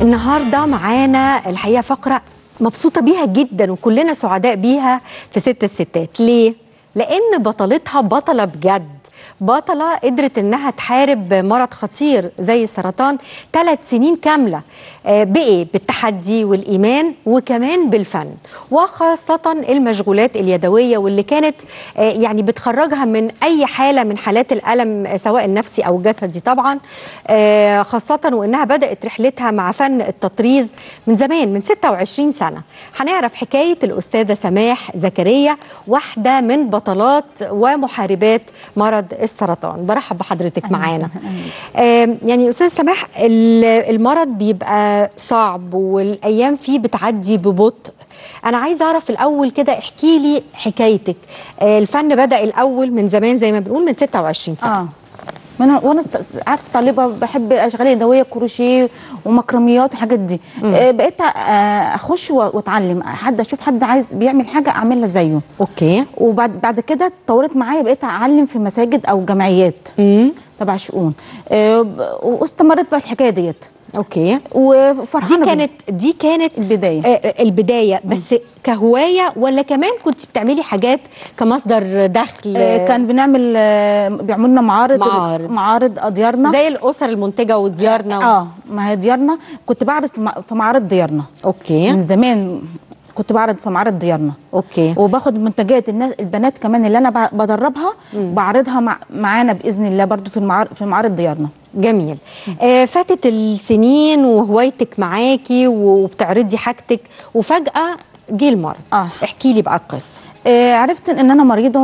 النهارده معانا الحقيقة فقرة مبسوطة بيها جدا وكلنا سعداء بيها في ست الستات. ليه؟ لأن بطلتها بطلة بجد. بطلة قدرت إنها تحارب مرض خطير زي السرطان ثلاث سنين كاملة بإيه؟ بالتحدي والإيمان وكمان بالفن وخاصة المشغولات اليدوية واللي كانت آه، يعني بتخرجها من أي حالة من حالات الألم آه، سواء النفسي أو الجسدي طبعا آه، خاصة وإنها بدأت رحلتها مع فن التطريز من زمان من 26 سنة هنعرف حكاية الأستاذة سماح زكريا واحدة من بطلات ومحاربات مرض السرطان. برحب بحضرتك معانا. يعني أستاذ سماح ال- المرض بيبقى صعب والأيام فيه بتعدي ببطء. أنا عايزة أعرف الأول كده احكي لي حكايتك. آه، الفن بدأ الأول من زمان زي ما بنقول من 26 سنة. آه. أنا وأنا عارفة طالبة بحب اشغال يدوية كروشيه ومكرميات والحاجات دي. آه بقيت آه أخش وأتعلم. حد أشوف حد عايز بيعمل حاجة اعملها زيه. أوكي. وبعد بعد كده اتطورت معايا بقيت أعلم في مساجد أو جمعيات مم. تبع شؤون. آه واستمرت بقى الحكاية ديت. أوكي. دي وفرحانه بال- كانت دي كانت البداية. آه، آه، البداية. بس كهواية ولا كمان كنت بتعملي حاجات كمصدر دخل؟ آه كان بنعمل آه بيعملوا لنا معارض معارض. معارض آه، ديارنا. زي الأسر المنتجة وديارنا. و... آه ما هي ديارنا. كنت بعرض في معارض ديارنا. أوكي. من زمان كنت بعرض في معرض ديارنا. أوكي. وباخد منتجات الناس البنات كمان اللي أنا بدربها بعرضها مع معانا بإذن الله برضو في المعارض في معارض ديارنا. جميل. آه فاتت السنين وهوايتك معاكي وبتعرضي حاجتك وفجأة جه المرض. آه. احكي لي بقى القصة. آه عرفت إن أنا مريضة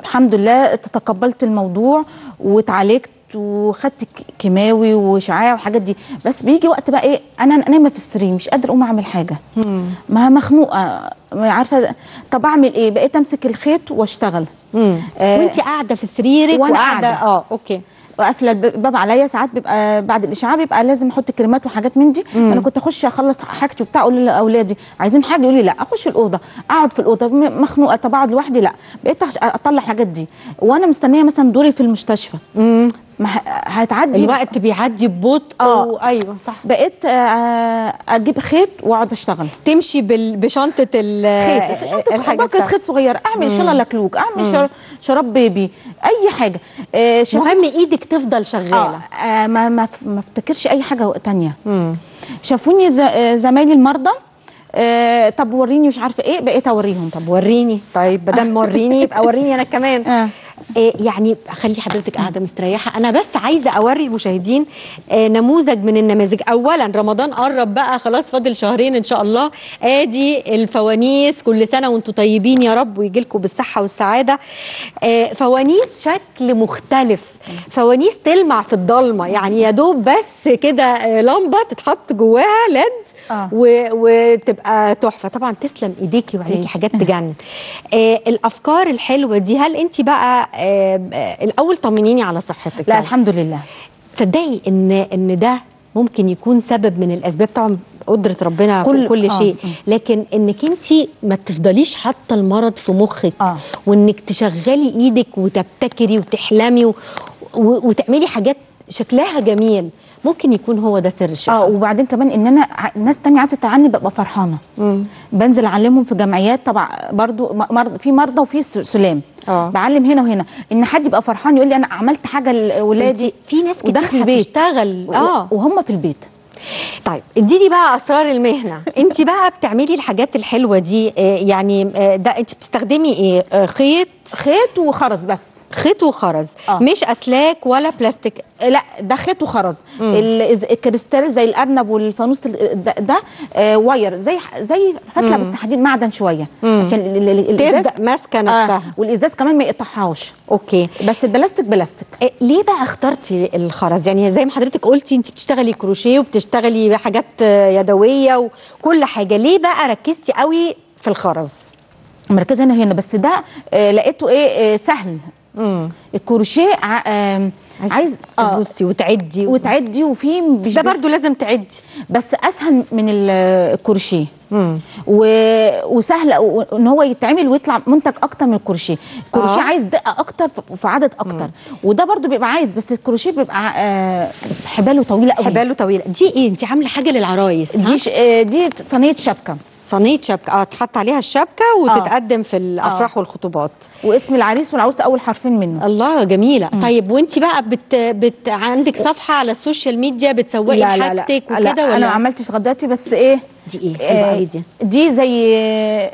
الحمد لله تقبلت الموضوع واتعالجت وخدت كيماوي واشعاع والحاجات دي. بس بيجي وقت بقى إيه أنا نايمة في السرير مش قادرة أقوم أعمل حاجة. ما مخنوقة. ما عارفة طب أعمل إيه؟ بقيت أمسك الخيط وأشتغل. مم. آه، وانت قاعدة في سريرك وقاعدة. آه أوكي. وقافله الب- الباب عليا. ساعات بيبقى بعد الإشعاع بيبقى لازم أحط كريمات وحاجات من دي. أنا كنت أخش أخلص حاجتي وبتاع أقول لأولادي عايزين حاجة؟ يقولوا لي لا. أخش الأوضة أقعد في الأوضة. مخنوقة. طب أقعد لوحدي؟ لا. بقيت أطلع الحاجات دي. وأنا مستنية مثلا دوري في المستشفى. هتعدي الوقت بيعدي ببطء آه. أيوه صح. بقيت آه، أجيب خيط وأقعد أشتغل. تمشي بال... بشنطة ال... خيط باكت بتاعتك. خيط صغير. أعمل شلة لكلوك أعمل شر- شراب بيبي أي حاجة. آه، شاف- مهم إيدك تفضل شغالة. آه آه، ما ما ما افتكرش أي حاجة تانية. شافوني ز- آه، زمايلي المرضى؟ آه، طب وريني مش عارفة إيه بقيت أوريهم. طب وريني. طيب بدل وريني يبقى وريني أنا كمان. آه. إيه يعني خلي حضرتك قاعدة مستريحة. أنا بس عايزة أوري المشاهدين آه نموذج من النماذج. اولا رمضان قرب بقى خلاص فاضل شهرين إن شاء الله. آدي الفوانيس كل سنة وأنتم طيبين يا رب ويجي لكم بالصحة والسعادة. آه فوانيس شكل مختلف. فوانيس تلمع في الضلمة. يعني يا دوب بس كده لمبة تتحط جواها ليد آه. و- وتبقى تحفة. طبعا تسلم إيديكي وعليكي. حاجات تجنن. الأفكار الحلوة دي هل انت بقى الأول طمنيني على صحتك لا. الحمد لله تصدقي إن إن ده ممكن يكون سبب من الأسباب طبعا قدرة ربنا كل, كل- كل آه، شيء. لكن إنك أنت ما تفضليش حاطة المرض في مخك آه. وإنك تشغلي إيدك وتبتكري وتحلمي و و وتعملي حاجات شكلها جميل. ممكن يكون هو ده سر الشفاء آه وبعدين كمان إن أنا ناس تانية عايزة تعني ببقى فرحانة. بنزل أعلمهم في جمعيات طبعا برضو مرض في مرضى وفي سلام. آه. بعلم هنا وهنا. إن حد يبقى فرحان يقول لي أنا عملت حاجة لاولادي في ناس كتير هتشتغل. آه. وهم في البيت. طيب اديني بقى أسرار المهنة. انت بقى بتعملي الحاجات الحلوة دي آه، يعني آه، ده انت بتستخدمي إيه؟ آه، خيط؟ خيط وخرز بس. خيط وخرز. آه. مش أسلاك ولا بلاستيك؟ آه، لا ده خيط وخرز. الكريستال زي الأرنب والفانوس ال- ده, ده آه wire. زي زي فتلة بس حديد معدن شوية. عشان ال- ال- الإزاز ماسكة نفسها. والإزاز كمان ما يقطعهاش. أوكي. بس البلاستيك بلاستيك. آه، ليه بقى اخترتي الخرز؟ يعني زي ما حضرتك قلتي انت بتشتغلي كروشيه وبتشتغلي حاجات آه، يدوية وكل حاجة. ليه بقى ركزتي قوي في الخرز؟ مركزة هنا هنا بس ده آه لقيته إيه آه سهل. الكروشيه عايز تبصي وتعدي وتعدي. وفي ده برضو لازم تعدي بس أسهل من ال- الكروشيه. و... وسهل إن هو يتعمل ويطلع منتج أكتر من الكروشيه. الكروشيه آه. عايز دقة أكتر ف- وفي عدد أكتر. وده برضو بيبقى عايز بس الكروشيه بيبقى آه حباله طويلة قوي. حباله طويلة. دي إيه؟ انت عاملة حاجة للعرايس دي؟ ش... آه دي صينية شبكة. صينية شبكة. آه تحط عليها الشبكة وتتقدم في الأفراح والخطوبات. واسم العريس والعروسة أول حرفين منه. الله جميلة. طيب وانت بقى بت, بت عندك صفحة على ال social media بتسوقي لا حاجتك وكده أنا ولا؟ ما عملتش لغاية دلوقتي بس إيه؟ دي إيه؟ قوي دي. دي زي آه،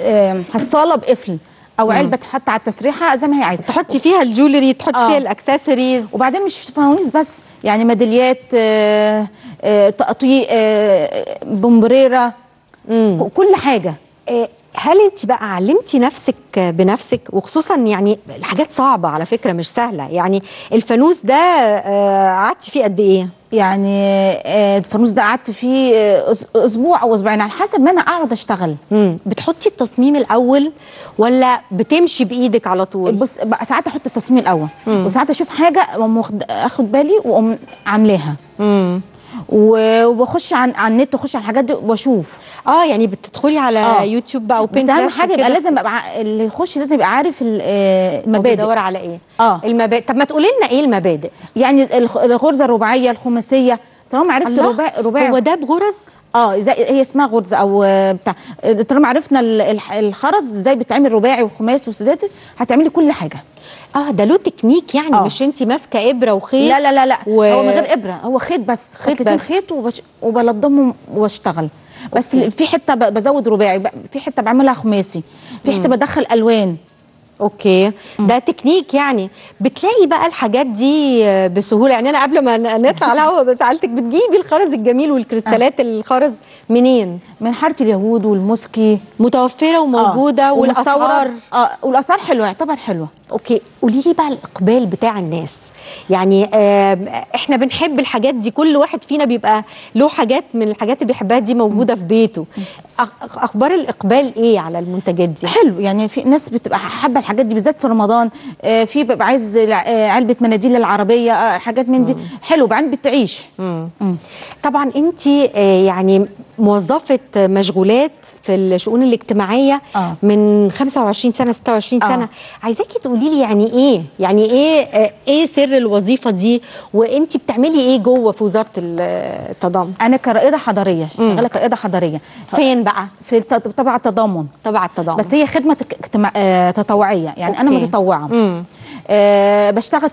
آه، حصاله بقفل أو علبة تتحط على التسريحة زي ما هي عايزة. تحطي فيها ال jewelry تحطي آه. فيها الأكسسوارز. وبعدين مش فوانيس بس يعني ميداليات آه، آه، تقطيع آه، بومبريرا. ك- كل حاجة. هل انت بقى علمتي نفسك بنفسك؟ وخصوصا يعني الحاجات صعبة على فكرة مش سهلة. يعني الفانوس ده قعدتي فيه قد إيه؟ يعني الفانوس ده قعدت فيه أسبوع أو أسبوعين. على حسب ما أنا اقعد أشتغل. مم. بتحطي التصميم الأول ولا بتمشي بإيدك على طول؟ بص ساعات أحط التصميم الأول. وساعات أشوف حاجة آخد بالي وأقوم عاملاها. مم. وبخش عن على النت واخش على الحاجات دي واشوف. آه يعني بتدخلي على آه. يوتيوب بقى بس أهم حاجة يبقى لازم يبقى ع- اللي يخش لازم يبقى عارف آه، المبادئ. بيدور على إيه؟ آه. المبادئ. طب ما تقولي لنا إيه المبادئ؟ يعني الغرزة الرباعية الخماسية. طالما عرفت رباع رباع هو ده بغرز؟ آه زي هي اسمها غرزه أو آه، بتاع. آه، طالما عرفنا الخرز إزاي بيتعمل رباعي وخماسي وسداسي هتعملي كل حاجة. آه ده له تكنيك يعني آه. مش انت ماسكة إبرة وخيط لا لا لا لا. و... هو من غير إبرة هو خيط بس. خيط بس. خيط وبش... وبلضمهم واشتغل. بس أوكي. في حتة بزود رباعي. في حتة بعملها خماسي. في حتة بدخل ألوان. أوكي. ده تكنيك يعني. بتلاقي بقى الحاجات دي آه، بسهولة. يعني أنا قبل ما نطلع الهوا بسالتك بتجيبي الخرز الجميل والكريستالات الخرز منين؟ من حارة اليهود والمسكي. متوفرة وموجودة آه. والأسعار. آه. والأسعار حلوة يعتبر حلوة. أوكي. قولي لي بقى الإقبال بتاع الناس. يعني إحنا بنحب الحاجات دي كل واحد فينا بيبقى له حاجات من الحاجات اللي بيحبها دي موجودة في بيته. أخبار الإقبال إيه على المنتجات دي؟ حلو. يعني في ناس بتبقى حابة الحاجات دي بالذات في رمضان. آه في بيبقى عايز آه علبة مناديل للعربية آه حاجات من دي. حلو. بعدين بتعيش. طبعا انت يعني موظفة مشغولات في الشؤون الاجتماعية آه. من 25 سنة 26 آه. سنة. عايزاكي تقولي لي يعني إيه؟ يعني إيه آه، إيه سر الوظيفة دي؟ وانت بتعملي إيه جوه في وزارة التضامن؟ أنا كرائدة حضريه شغالة كرائدة حضريه فين بقى؟ في تبع التضامن. تبع التضامن. بس هي خدمة اجتماع آه تطوعية. يعني أنا أوكي. متطوعة. مم. آه بشتغل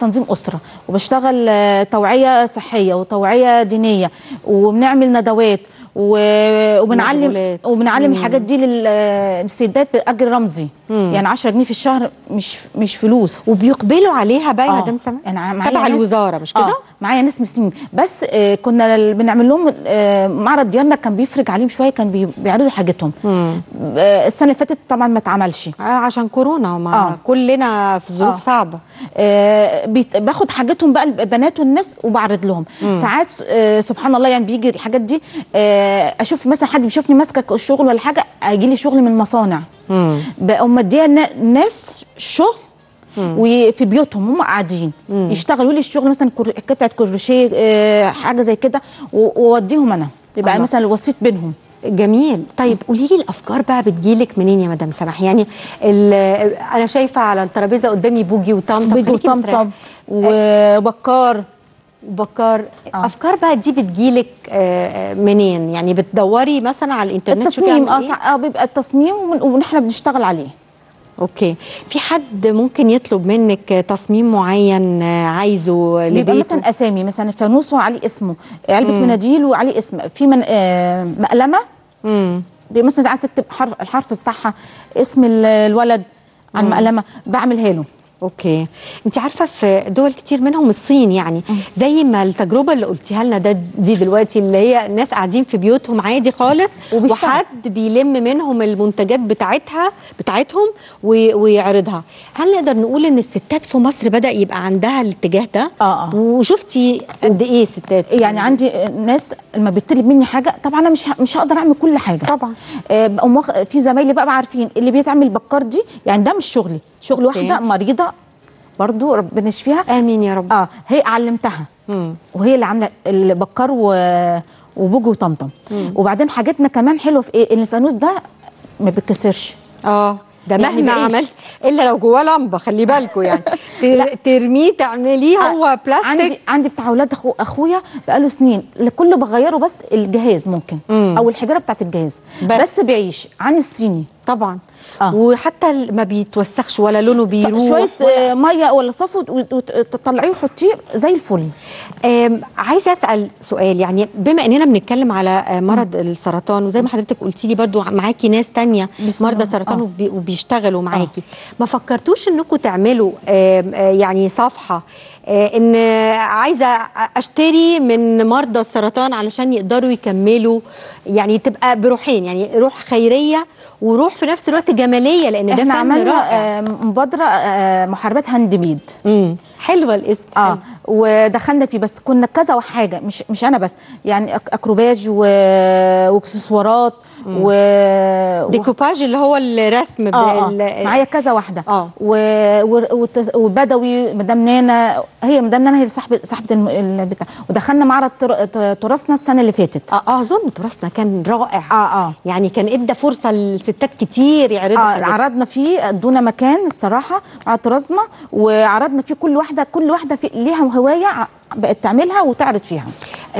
تنظيم أسرة وبشتغل آه توعية صحية وتوعية دينية وبنعمل ندوات وبنعلم مشغولات. وبنعلم مم. الحاجات دي للسيدات بأجر رمزي. يعني 10 جنيه في الشهر مش مش فلوس. وبيقبلوا عليها بقى يا آه. مدام سما يعني تبع الوزارة مش كده؟ آه. معايا ناس مسنين بس آه كنا بنعمل لهم آه معرض ديارنا كان بيفرج عليهم شوية كان بي- بيعرضوا حاجتهم. آه السنة اللي فاتت طبعا ما اتعملش. آه عشان كورونا ما آه. كلنا في ظروف آه. صعبة. آه باخد حاجتهم بقى البنات والناس وبعرض لهم. ساعات آه سبحان الله يعني بيجي الحاجات دي آه أشوف مثلا حد بيشوفني ماسكة الشغل ولا حاجة هيجي لي شغل من مصانع. بقوم مديها نا- ناس شغل وفي بيوتهم هم قاعدين. يشتغلوا لي الشغل مثلا قطعه كروشيه آه حاجة زي كده وأوديهم أنا. يبقى الله. مثلا الوسيط بينهم. جميل. طيب قولي لي الأفكار بقى بتجيلك منين يا مدام سماح؟ يعني أنا شايفة على الترابيزة قدامي بوجي وطمطم. بيجوا خليكي مستريحة. طمطم وبكار. وبكار آه. أفكار بقى دي بتجيلك آه، آه، منين؟ يعني بتدوري مثلا على الإنترنت التصميم آه إيه؟ سا- آه بيبقى التصميم ونحن بنشتغل عليه. أوكي. في حد ممكن يطلب منك تصميم معين آه، عايزه بيبقى لبيته؟ مثلا أسامي مثلا الفانوس وعليه اسمه علبة مناديل وعليه اسم. في من آه مقلمة. مم. دي مثلا عايزة تكتب حرف الحرف بتاعها اسم ال- الولد على المقلمه بعملها له. أوكي أنت عارفة في دول كتير منهم الصين يعني زي ما التجربة اللي قلتيها لنا ده دي دلوقتي اللي هي ناس قاعدين في بيوتهم عادي خالص. وحد بيلم منهم المنتجات بتاعتها بتاعتهم وي- ويعرضها هل نقدر نقول إن الستات في مصر بدأ يبقى عندها الاتجاه ده آه، آه. وشفتي قد إيه ستات يعني عندي ناس لما بيطلب مني حاجة طبعا أنا مش مش هقدر أعمل كل حاجة طبعا. آه في زمايلي بقى عارفين اللي بيتعمل بكار دي يعني ده مش شغلي شغل. واحدة مريضة برضو ربنا يشفيها آمين يا رب. آه هي علمتها. مم. وهي اللي عاملة البكار و... وبوجي وطمطم. وبعدين حاجتنا كمان حلوة في إيه؟ إن الفانوس ده ما بيتكسرش. آه ده يعني مهما. عملت إلا لو جواه لمبة خلي بالكم يعني. تر- ترميه تعمليه هو بلاستيك عندي عندي بتاع أولاد أخو أخويا بقاله سنين. كل بغيره بس الجهاز ممكن. مم. أو الحجارة بتاعت الجهاز. بس, بس بيعيش عن الصيني. طبعا. آه. وحتى ما بيتوسخش ولا لونه بيروح شوية آه، مية ولا صف وت- وت- وتطلعيه وتحطيه زي الفل. عايزة أسأل سؤال. يعني بما إننا بنتكلم على آه، مرض السرطان وزي ما حضرتك قلتي لي برضو معاكي ناس تانية مرضى. سرطان آه. وبي وبيشتغلوا معاكي. ما فكرتوش انكم تعملوا آه، يعني صفحة آه، إن عايزة أشتري من مرضى السرطان علشان يقدروا يكملوا؟ يعني تبقى بروحين يعني روح خيرية وروح في نفس الوقت جمالية لأن ده فن عملنا رائع آه، مبادرة آه، محاربات handmade امم حلوة الاسم آه. ودخلنا فيه بس كنا كذا وحاجة مش مش أنا بس يعني أكروباج. وإكسسوارات و... ديكوباج اللي هو الرسم آه بال- آه. معايا كذا واحدة آه. و... و... وبدوي مدام نانا هي مدام نانا هي صاحبه صاحبة. البتاع ودخلنا معرض تراثنا السنة اللي فاتت آه آه، أظن تراثنا كان رائع آه آه يعني كان إدى فرصة للستات كتير يعرضوا آه حاجات. عرضنا فيه ادونا مكان الصراحة على طرازنا وعرضنا فيه كل واحدة كل واحدة في ليها هواية بقت تعملها وتعرض فيها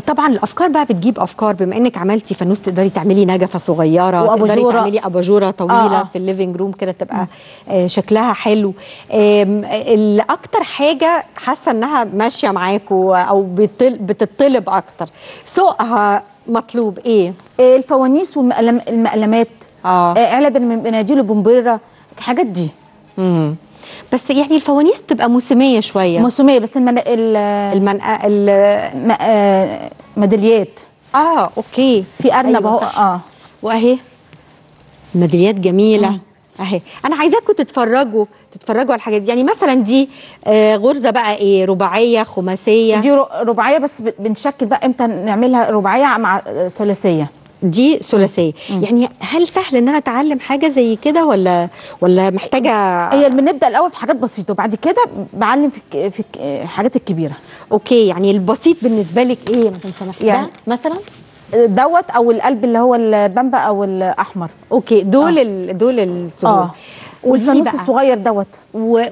طبعا الأفكار بقى بتجيب أفكار بما إنك عملتي فانوس تقدري تعملي نجفة صغيرة تقدري. تعملي اباجوره طويلة آه، آه. في ال living room كده تبقى آه شكلها حلو آم، الأكتر حاجة حاسة إنها ماشية معاكوا أو بتطل- بتطلب أكتر سوقها مطلوب إيه آه، الفوانيس والمقلمات آه. علب المناديل البومبيره الحاجات دي مم. بس يعني الفوانيس تبقى موسمية شوية. موسمية بس المن... ال... المنقى ال- م... آه، ميداليات. آه أوكي. في أرنب أيوة أهو صح. آه. وأهي. ميداليات جميلة. أهي. أنا عايزاكم تتفرجوا تتفرجوا على الحاجات دي. يعني مثلا دي آه غرزة بقى إيه؟ رباعية خماسية. دي رباعية بس بنشكل بقى إمتى نعملها رباعية مع ثلاثيه دي ثلاثية. يعني هل سهل إن أنا أتعلم حاجة زي كده ولا ولا محتاجه هي بنبدأ الأول في حاجات بسيطة وبعد كده بعلم في في الحاجات الكبيرة. أوكي يعني البسيط بالنسبة لك إيه مثلا سماح؟ يعني- ده مثلا؟ دوت أو القلب اللي هو البامبا أو الأحمر. أوكي دول ال... دول الصغار آه. والفانوس الصغير دوت.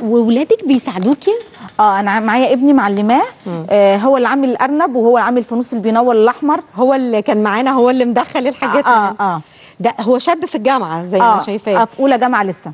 وولادك بيساعدوكي آه أنا معايا ابني معلماه. آه هو اللي عامل الأرنب وهو اللي عامل الفانوس اللي بينور الأحمر. هو اللي كان معانا هو اللي مدخل الحاجات آه هنا. آه ده هو شاب في الجامعة زي ما آه أنا شايفاه. آه، في أولى جامعة لسه.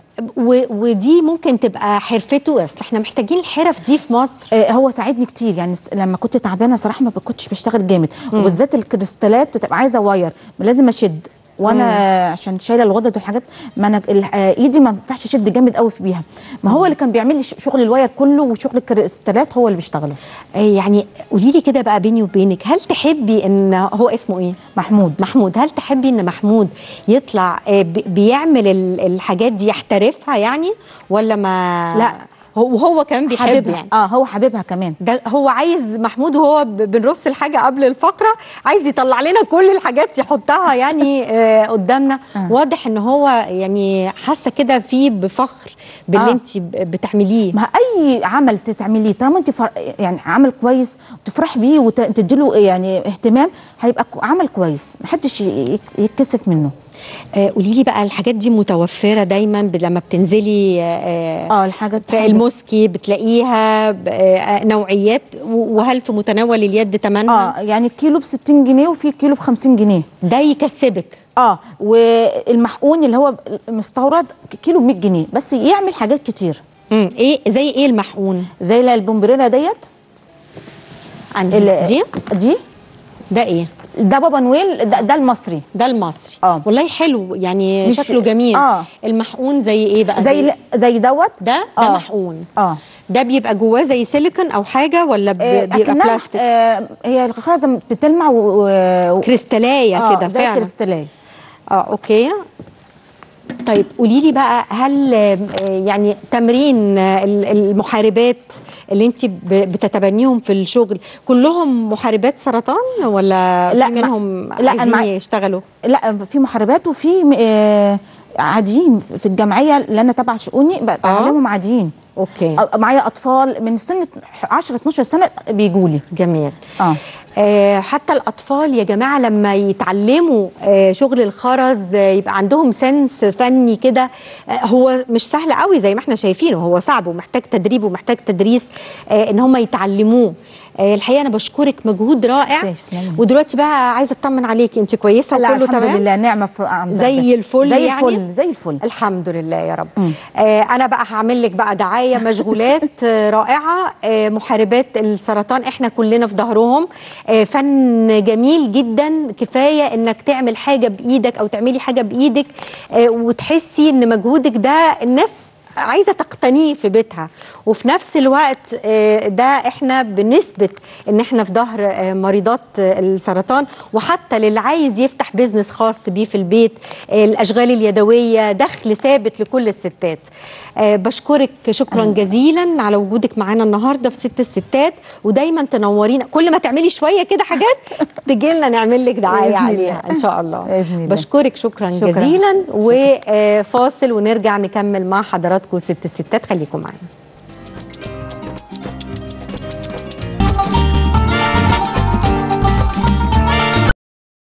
ودي ممكن تبقى حرفته أصل إحنا محتاجين الحرف دي في مصر. آه هو ساعدني كتير يعني لما كنت تعبانة صراحة ما كنتش بشتغل جامد. وبالذات الكريستالات بتبقى عايزة واير لازم أشد. وأنا عشان شايله الغدد والحاجات ما أنا آه، ايدي ما ينفعش اشد جامد قوي بيها. ما هو اللي كان بيعمل لي شغل ال wire كله وشغل الكريستالات هو اللي بيشتغله. آه، يعني قولي لي كده بقى بيني وبينك هل تحبي ان هو اسمه إيه؟ محمود. محمود. هل تحبي ان محمود يطلع آه، بي- بيعمل ال- الحاجات دي يحترفها يعني؟ ولا ما لا. هو وهو كمان بيحب حاببها. يعني آه هو حاببها كمان. ده هو عايز محمود وهو بنرص الحاجة قبل الفقرة عايز يطلع لنا كل الحاجات يحطها يعني آه قدامنا. آه. واضح إن هو يعني حاسة كده فيه بفخر باللي آه. أنت بتعمليه. ما أي عمل تعمليه طالما أنت فر... يعني عمل كويس وتفرح بيه وتديله يعني اهتمام هيبقى عمل كويس. محدش يتكسف منه. قولي لي بقى الحاجات دي متوفرة دايما لما بتنزلي آه آه الحاجات في الموسكي بتلاقيها آه نوعيات وهل في متناول اليد ثمنها آه يعني الكيلو ب 60 جنيه وفي كيلو ب 50 جنيه. ده يكسبك. آه والمحقون اللي هو مستورد كيلو ب 100 جنيه بس يعمل حاجات كتير. مم. إيه زي إيه المحقون؟ زي البومبريرا ديت. عندي دي؟ دي؟ ده إيه؟ ده بابا نويل ده, ده المصري. ده المصري. آه. والله حلو يعني مش- شكله جميل. آه. المحقون زي إيه بقى؟ زي زي دوت؟ ده؟ ده آه. محقون. آه. ده بيبقى جواه زي سيليكون أو حاجة ولا آه، بيبقى أكنها- بلاستيك؟ آه هي الخرزة بتلمع و... و... كريستالية آه، كده فعلا. الكريستالية آه okay. طيب قولي لي بقى هل آه، يعني تمرين آه، ال- المحاربات اللي انت بتتبنيهم في الشغل كلهم محاربات سرطان ولا لا، في منهم لا، عايزين مع- يشتغلوا؟ لا في محاربات وفي آه عاديين في الجمعية اللي أنا تبع شؤوني بعلمهم عاديين. okay. معايا أطفال من سن 10 12 سنة بيجوا لي جميل. آه. حتى الأطفال يا جماعة لما يتعلموا آه، شغل الخرز آه، يبقى عندهم سنس فني كده آه، هو مش سهل قوي زي ما إحنا شايفينه. هو صعب ومحتاج تدريب ومحتاج تدريس آه، إن هم يتعلموه. آه، الحقيقة أنا بشكرك مجهود رائع. تسلمي. ودلوقتي بقى عايزة أطمن عليكي. أنت كويسة؟ لا وكله الحمد تمام؟ لله. نعمة زي. الفل زي يعني؟ الفل زي الفل. الحمد لله يا رب. آه أنا بقى هعمل لك بقى دعاية مشغولات آه رائعة. آه محاربات السرطان إحنا كلنا في ظهرهم. آه فن جميل جدا. كفاية إنك تعمل حاجة بإيدك أو تعملي حاجة بإيدك آه وتحسي إن مجهودك ده الناس عايزة تقتنيه في بيتها. وفي نفس الوقت آه، ده إحنا بنثبت إن إحنا في ظهر آه، مريضات آه، السرطان. وحتى للي عايز يفتح بيزنس خاص بيه في البيت الأشغال اليدوية دخل ثابت لكل الستات. بشكرك شكرا جزيلا على وجودك معانا النهارده في ست الستات. ودايما تنورينا. كل ما تعملي شوية كده حاجات تجي لنا نعمل لك دعاية عليها. إن شاء الله. بشكرك شكرا, شكراً. جزيلا. وفاصل ونرجع نكمل مع حضراتكم ست الستات خليكم معانا.